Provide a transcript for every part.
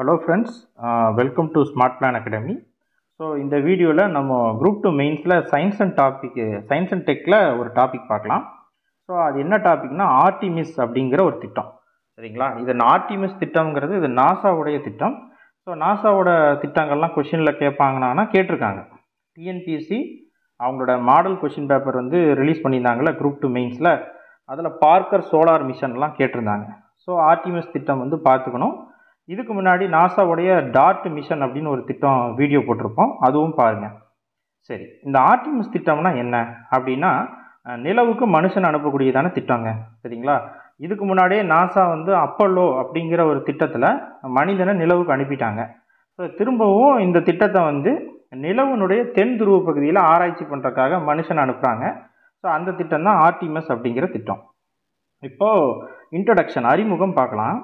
Hello friends welcome to Smart Plan Academy so இந்த வீடியோவில் நம்ம குரூப் டூ மெயின்ஸில் science and topic science and டெக்கில் ஒரு டாபிக் பார்க்கலாம். ஸோ அது என்ன டாபிக்னா ஆர்டிமிஸ் அப்படிங்கிற ஒரு திட்டம். சரிங்களா? இது ஆர்டிமிஸ் திட்டம்ங்கிறது இது நாசாவுடைய திட்டம். ஸோ நாசாவோட திட்டங்கள்லாம் கொஷினில் கேட்பாங்கன்னா கேட்டிருக்காங்க. டிஎன்பிஎஸ்சி அவங்களோட மாடல் கொஷின் பேப்பர் வந்து ரிலீஸ் பண்ணியிருந்தாங்கல்ல குரூப் டூ மெயின்ஸில் அதில் பார்க்கர் சோலார் மிஷன்லாம் கேட்டிருந்தாங்க. ஸோ ஆர்டிமிஸ் திட்டம் வந்து பார்த்துக்கணும். இதுக்கு முன்னாடி நாசாவுடைய டார்ட் மிஷன் அப்படின்னு ஒரு திட்டம் வீடியோ போட்டிருப்போம். அதுவும் பாருங்கள் சரி இந்த ஆர்டிமிஸ் திட்டம்னா என்ன? அப்படின்னா நிலவுக்கு மனுஷன் அனுப்பக்கூடியதான திட்டங்க. சரிங்களா? இதுக்கு முன்னாடியே நாசா வந்து அப்பல்லோ அப்படிங்கிற ஒரு திட்டத்தில் மனிதனை நிலவுக்கு அனுப்பிட்டாங்க. ஸோ திரும்பவும் இந்த திட்டத்தை வந்து நிலவுனுடைய தென் துருவ பகுதியில் ஆராய்ச்சி பண்ணுறதுக்காக மனுஷன் அனுப்புகிறாங்க ஸோ அந்த திட்டம் தான் ஆர்டிமஸ் அப்படிங்கிற திட்டம். இப்போது இன்ட்ரடக்ஷன் அறிமுகம் பார்க்கலாம்.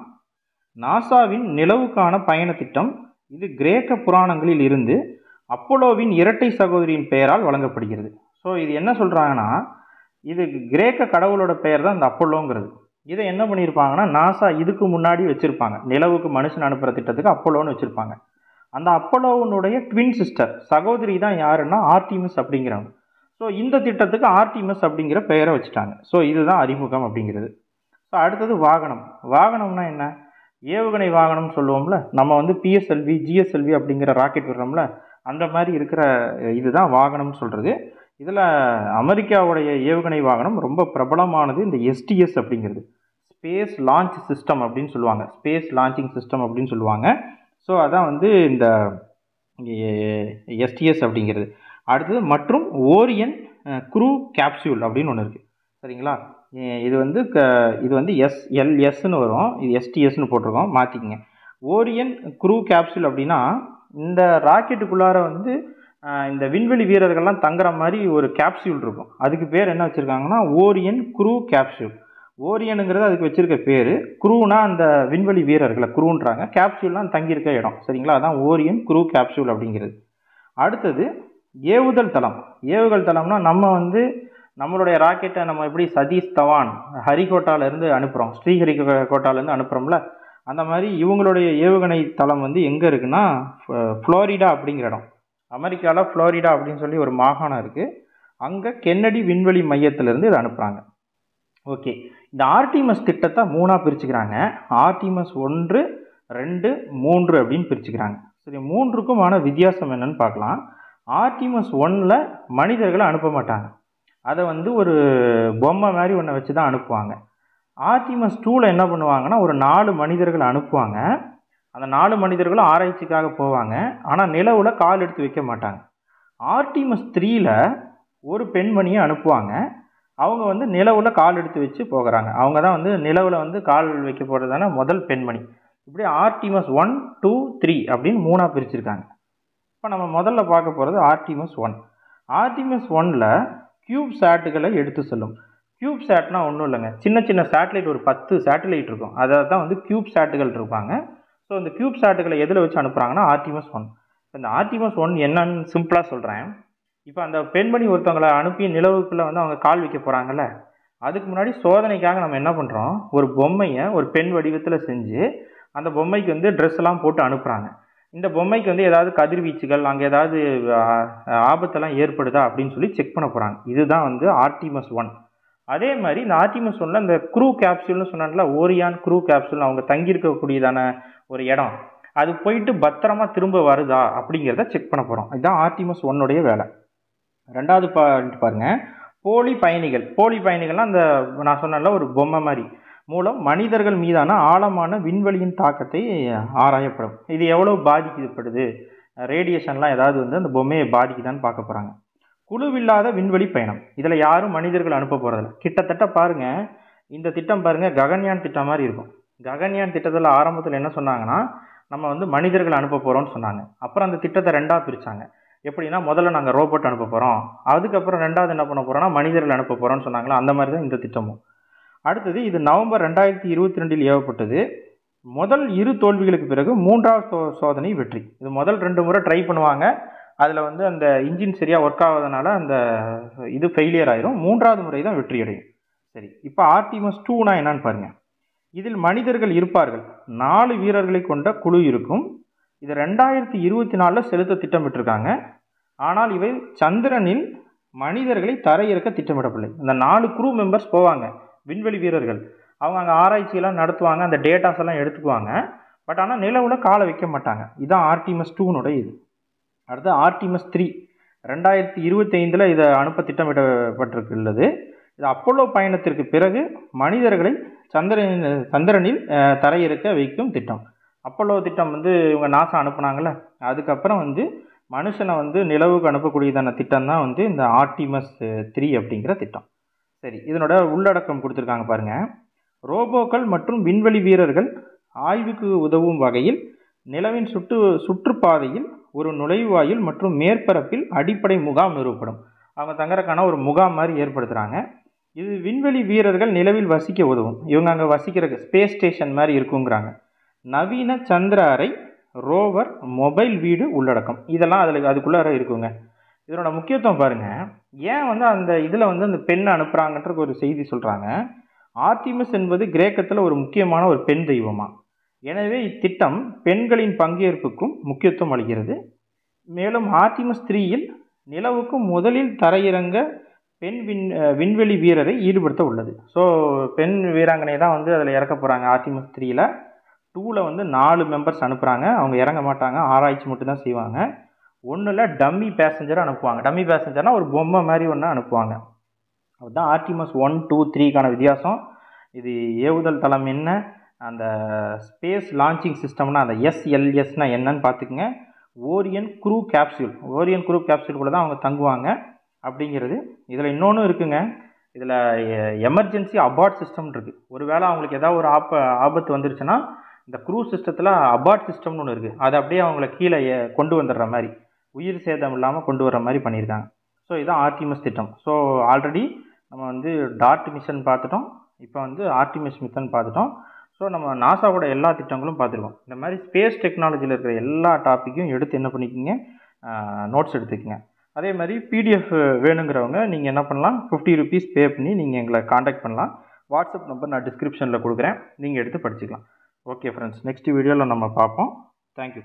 நாசாவின் நிலவுக்கான பயண திட்டம் இது கிரேக்க புராணங்களில் இருந்து அப்போலோவின் இரட்டை சகோதரியின் பெயரால் வழங்கப்படுகிறது. ஸோ இது என்ன சொல்கிறாங்கன்னா இது கிரேக்க கடவுளோட பெயர் தான் இந்த அப்போலோங்கிறது. இதை என்ன பண்ணியிருப்பாங்கன்னா நாசா இதுக்கு முன்னாடி வச்சுருப்பாங்க. நிலவுக்கு மனுஷன் அனுப்புகிற திட்டத்துக்கு அப்போலோன்னு வச்சுருப்பாங்க. அந்த அப்போலோவினுடைய ட்வின் சிஸ்டர் சகோதரி தான் யாருன்னா ஆர்டிமஸ் அப்படிங்கிறவங்க. ஸோ இந்த திட்டத்துக்கு ஆர்டிமஸ் அப்படிங்கிற பெயரை வச்சுட்டாங்க. ஸோ இதுதான் அறிமுகம் அப்படிங்கிறது. ஸோ அடுத்தது வாகனம். வாகனம்னா என்ன? ஏவுகணை வாகனம்னு சொல்லுவோம்ல நம்ம வந்து பிஎஸ்எல்வி ஜிஎஸ்எல்வி அப்படிங்கிற ராக்கெட் விடுறோம்ல அந்த மாதிரி இருக்கிற இதுதான் வாகனம்னு சொல்கிறது இதில் அமெரிக்காவுடைய ஏவுகணை வாகனம் ரொம்ப பிரபலமானது இந்த எஸ்டிஎஸ் அப்படிங்கிறது. ஸ்பேஸ் லான்ச் சிஸ்டம் அப்படின்னு சொல்லுவாங்க. ஸ்பேஸ் லான்ச்சிங் சிஸ்டம் அப்படின்னு சொல்லுவாங்க. ஸோ அதான் வந்து இந்த எஸ்டிஎஸ் அப்படிங்கிறது. அடுத்தது மற்றும் ஓரியன் குரூ கேப்சூல் அப்படின்னு ஒன்று இருக்குது சரிங்களா? இது வந்து க இது வந்து எஸ் எல்எஸ்ன்னு வரும். இது எஸ்டிஎஸ்ன்னு போட்டிருக்கோம். மாற்றிக்கிங்க ஓரியன் க்ரூ கேப்சூல் அப்படின்னா இந்த ராக்கெட்டுக்குள்ளார வந்து இந்த விண்வெளி வீரர்கள்லாம் தங்குற மாதிரி ஒரு கேப்சூல் இருக்கும். அதுக்கு பேர் என்ன வச்சுருக்காங்கன்னா ஓரியன் க்ரூ கேப்சூல் ஓரியனுங்கிறது அதுக்கு வச்சுருக்க பேர். க்ரூனா அந்த விண்வெளி வீரர்களை க்ரூன்றாங்க கேப்சூல்லாம் தங்கியிருக்க இடம். சரிங்களா? அதான் ஓரியன் க்ரூ கேப்சூல் அப்படிங்கிறது. அடுத்தது ஏவுதல் தளம். ஏவுதல் தளம்னா நம்ம வந்து நம்மளுடைய ராக்கெட்டை நம்ம எப்படி சதீஷ் தவான் ஹரிகோட்டாலேருந்து அனுப்புகிறோம் ஸ்ரீஹரிகோட்டாலேருந்து அனுப்புகிறோம்ல அந்த மாதிரி இவங்களுடைய ஏவுகணை தளம் வந்து எங்கே இருக்குன்னா ஃப்ளோரிடா அப்படிங்கிற இடம். அமெரிக்காவில் ஃப்ளோரிடா அப்படின்னு சொல்லி ஒரு மாகாணம் இருக்குது அங்கே கென்னடி விண்வெளி மையத்திலேருந்து இதை அனுப்புகிறாங்க ஓகே. இந்த ஆர்டிமஸ் திட்டத்தை மூணாக பிரிச்சுக்கிறாங்க. ஆர்டிமஸ் ஒன்று ரெண்டு மூன்று அப்படின்னு பிரிச்சுக்கிறாங்க. சரி மூன்றுக்குமான வித்தியாசம் என்னன்னு பார்க்கலாம். ஆர்டிமஸ் ஒன்னில் மனிதர்களை அனுப்ப மாட்டாங்க. அதை வந்து ஒரு பொம்மை மாதிரி ஒன்றை வச்சு தான் அனுப்புவாங்க. ஆர்டிமஸ் டூவில் என்ன பண்ணுவாங்கன்னா ஒரு நாலு மனிதர்களை அனுப்புவாங்க. அந்த நாலு மனிதர்களும் ஆராய்ச்சிக்காக போவாங்க. ஆனால் நிலவில் கால் எடுத்து வைக்க மாட்டாங்க. ஆர்டிமஸ் த்ரீயில் ஒரு பெண்மணியை அனுப்புவாங்க. அவங்க வந்து நிலவில் கால் எடுத்து வச்சு போகிறாங்க. அவங்க தான் வந்து நிலவில் வந்து கால் வைக்க போகிறதான முதல் பெண்மணி. இப்படி ஆர்டிமஸ் ஒன் டூ த்ரீ அப்படின்னு மூணாக பிரிச்சிருக்காங்க. இப்போ நம்ம முதல்ல பார்க்க போகிறது ஆர்டிமஸ் ஒன். ஆர்டிமஸ் ஒனில் கியூப் சாட்டுகளை எடுத்து செல்லும். கியூப் சாட்னா ஒன்றும் இல்லைங்க. சின்ன சின்ன சேட்டலைட் ஒரு பத்து சேட்டலைட் இருக்கும். அதை தான் வந்து கியூப் சேட்டுகள் இருப்பாங்க. ஸோ இந்த கியூப் சாட்டுகளை எதில் வச்சு அனுப்புகிறாங்கன்னா ஆர்டிமஸ் ஒன் இந்த ஆர்டிமஸ் ஒன் என்னன்னு சிம்பிளாக சொல்கிறேன் இப்போ அந்த பெண்மணி ஒருத்தவங்களை அனுப்பி நிலவுக்குள்ளே வந்து அவங்க கால் வைக்க போகிறாங்கல்ல அதுக்கு முன்னாடி சோதனைக்காக நம்ம என்ன பண்ணுறோம் ஒரு பொம்மையை ஒரு பெண் வடிவத்தில் செஞ்சு அந்த பொம்மைக்கு வந்து ட்ரெஸ் எல்லாம் போட்டு அனுப்புகிறாங்க இந்த பொம்மைக்கு வந்து ஏதாவது கதிர்வீச்சுகள் அங்கே ஏதாவது ஆபத்தெல்லாம் ஏற்படுதா அப்படின்னு சொல்லி செக் பண்ண போகிறாங்க இதுதான் வந்து ஆர்டிமஸ் ஒன் அதே மாதிரி இந்த ஆர்டிமஸ் ஒன்ல இந்த க்ரூ கேப்சூல்னு சொன்னால ஓரியான் க்ரூ கேப்சூல் அவங்க தங்கியிருக்கக்கூடியதான ஒரு இடம். அது போயிட்டு பத்திரமா திரும்ப வருதா அப்படிங்கிறத செக் பண்ண போகிறோம் இதுதான் ஆர்டிமஸ் ஒன்னுடைய வேலை. ரெண்டாவது பாருங்க. போலி பயணிகள். போலி பயணிகள்லாம் அந்த நான் சொன்னல ஒரு பொம்மை மாதிரி. மூலம் மனிதர்கள் மீதான ஆழமான விண்வெளியின் தாக்கத்தை ஆராயப்படும். இது எவ்வளோ பாதிக்கப்படுது? ரேடியேஷன்லாம் ஏதாவது வந்து அந்த பொம்மையை பாதிக்குதான்னு பார்க்க போகிறாங்க குழுவில்லாத விண்வெளி பயணம். இதில் யாரும் மனிதர்கள் அனுப்ப போகிறதில்ல கிட்டத்தட்ட பாருங்கள் இந்த திட்டம் பாருங்க ககன்யான் திட்டம் மாதிரி இருக்கும். ககன்யான் திட்டத்தில் ஆரம்பத்தில் என்ன சொன்னாங்கன்னா நம்ம வந்து மனிதர்கள் அனுப்ப போகிறோம்னு சொன்னாங்க. அப்புறம் அந்த திட்டத்தை ரெண்டாக பிரித்தாங்க எப்படின்னா முதல்ல நாங்கள் ரோபோட் அனுப்ப போகிறோம் அதுக்கப்புறம் ரெண்டாவது என்ன பண்ண போகிறோம்னா மனிதர்கள் அனுப்ப போகிறோம்னு சொன்னாங்களா? அந்த மாதிரி தான் இந்த திட்டமும். அடுத்தது இது நவம்பர் ரெண்டாயிரத்தி இருபத்தி ரெண்டில் ஏவப்பட்டது. முதல் இரு தோல்விகளுக்கு பிறகு மூன்றாவது சோ- சோதனை வெற்றி. இது முதல் ரெண்டு முறை ட்ரை பண்ணுவாங்க. அதில் வந்து அந்த இன்ஜின் சரியாக ஒர்க் ஆகாதனால அந்த இது ஃபெயிலியர் ஆயிரும். மூன்றாவது முறை தான் வெற்றி அடையும். சரி இப்போ ஆர்டிமஸ் டூனா என்னன்னு பாருங்க. இதில் மனிதர்கள் இருப்பார்கள். நாலு வீரர்களை கொண்ட குழு இருக்கும். இது ரெண்டாயிரத்தி இருபத்தி நாலில் செலுத்த திட்டமிட்டிருக்காங்க. ஆனால் இவை சந்திரனில் மனிதர்களை தரையிறக்க திட்டமிடப்படலை. இந்த நாலு குரூ மெம்பர்ஸ் போவாங்க. விண்வெளி வீரர்கள். அவங்க அங்கே ஆராய்ச்சியெல்லாம் நடத்துவாங்க அந்த டேட்டாஸ் எல்லாம் எடுத்துக்குவாங்க. பட் ஆனால் நிலவில் காலை வைக்க மாட்டாங்க. இதுதான் ஆர்டிமஸ் டூனுடைய இது. அடுத்து ஆர்டிமஸ் த்ரீ ரெண்டாயிரத்தி இருபத்தைந்தில் இதை அனுப்ப திட்டமிடப்பட்டிருக்குள்ளது இது அப்போலோ பயணத்திற்கு பிறகு மனிதர்களை சந்திரன் சந்திரனில் தரையிறக்க வைக்கும் திட்டம். அப்போலோ திட்டம் வந்து இவங்க நாசா அனுப்புனாங்கல்ல. அதுக்கப்புறம் வந்து மனுஷனை வந்து நிலவுக்கு அனுப்பக்கூடியதான திட்டம் தான் வந்து இந்த ஆர்டிமஸ் த்ரீ அப்படிங்கிற திட்டம். சரி இதனோட உள்ளடக்கம் கொடுத்துருக்காங்க பாருங்க. ரோபோக்கள் மற்றும் விண்வெளி வீரர்கள் ஆய்வுக்கு உதவும் வகையில் நிலவின் சுற்று சுற்றுப்பாதையில் ஒரு நுழைவாயில் மற்றும் மேற்பரப்பில் அடிப்படை முகாம் நிறுவப்படும். அவங்க தங்கறக்கான ஒரு முகாம் மாதிரி ஏற்படுத்துகிறாங்க இது விண்வெளி வீரர்கள் நிலவில் வசிக்க உதவும். இவங்க அங்கே வசிக்கிற ஸ்பேஸ் ஸ்டேஷன் மாதிரி இருக்குங்கிறாங்க. நவீன சந்திர அறை ரோவர் மொபைல் வீடு உள்ளடக்கம். இதெல்லாம் அதில் அதுக்குள்ளார இருக்குங்க. இதனோட முக்கியத்துவம் பாருங்கள் ஏன் வந்து அந்த இதில் வந்து அந்த பெண் அனுப்புகிறாங்கன்ற ஒரு செய்தி சொல்கிறாங்க ஆர்டிமஸ் என்பது கிரேக்கத்தில் ஒரு முக்கியமான ஒரு பெண் தெய்வமாக எனவே இத்திட்டம் பெண்களின் பங்கேற்புக்கும் முக்கியத்துவம் அளிக்கிறது. மேலும் ஆர்டிமஸ் த்ரீயில் நிலவுக்கு முதலில் தரையிறங்க பெண் விண் விண்வெளி வீரரை ஈடுபடுத்த உள்ளது. ஸோ பெண் வீராங்கனை தான் வந்து அதில் இறக்க போகிறாங்க ஆர்டிமஸ் த்ரீயில். டூவில் வந்து நாலு மெம்பர்ஸ் அனுப்புகிறாங்க அவங்க இறங்க மாட்டாங்க. ஆராய்ச்சி மட்டும்தான் செய்வாங்க. ஒன்றில் டம்மி பேசஞ்சரை அனுப்புவாங்க. டம்மி பேசஞ்சர்னால் ஒரு பொம்மை மாதிரி ஒன்று அனுப்புவாங்க. அதுதான் ஆர்டிமஸ் ஒன் டூ த்ரீக்கான வித்தியாசம். இது ஏவுதல் தளம் என்ன? அந்த ஸ்பேஸ் லான்ச்சிங் சிஸ்டம்னா அந்த எஸ்எல்எஸ்னால் என்னன்னு பார்த்துக்குங்க. Orion crew capsule Orion crew கூட தான் அவங்க தங்குவாங்க. அப்படிங்கிறது. இதில் இன்னொன்று இருக்குங்க. இதில் எமர்ஜென்சி அபார்ட் சிஸ்டம் இருக்குது ஒருவேளை அவங்களுக்கு ஏதாவது ஒரு ஆப்ப ஆபத்து வந்துருச்சுன்னா இந்த க்ரூ சிஸ்டத்தில் அபார்ட் சிஸ்டம்னு ஒன்று இருக்குது அதை அப்படியே அவங்கள கீழே கொண்டு வந்துடுற மாதிரி. உயிர் சேதம் இல்லாமல் கொண்டு வர மாதிரி பண்ணியிருக்காங்க. ஸோ இதுதான் ஆர்டிமஸ் திட்டம். ஸோ ஆல்ரெடி நம்ம வந்து டாட் மிஷன் பார்த்துட்டோம். இப்போ வந்து ஆர்டிமஸ் மிஷன் பார்த்துட்டோம். ஸோ நம்ம நாசாவோட எல்லா திட்டங்களும் பார்த்துருக்கோம். இந்த மாதிரி ஸ்பேஸ் டெக்னாலஜியில் இருக்கிற எல்லா டாப்பிக்கையும் எடுத்து என்ன பண்ணிக்கிங்க? நோட்ஸ் எடுத்துக்கங்க. அதே மாதிரி பிடிஎஃப் வேணுங்கிறவங்க நீங்கள் என்ன பண்ணலாம்? ஃபிஃப்டி ருபீஸ் பே பண்ணி நீங்கள் எங்களை காண்டாக்ட் பண்ணலாம். வாட்ஸ்அப் நம்பர் நான் டிஸ்கிரிப்ஷனில் கொடுக்குறேன். நீங்கள் எடுத்து படிச்சுக்கலாம். ஓகே ஃப்ரெண்ட்ஸ் நெக்ஸ்ட் வீடியோவில் நம்ம பார்ப்போம். தேங்க்யூ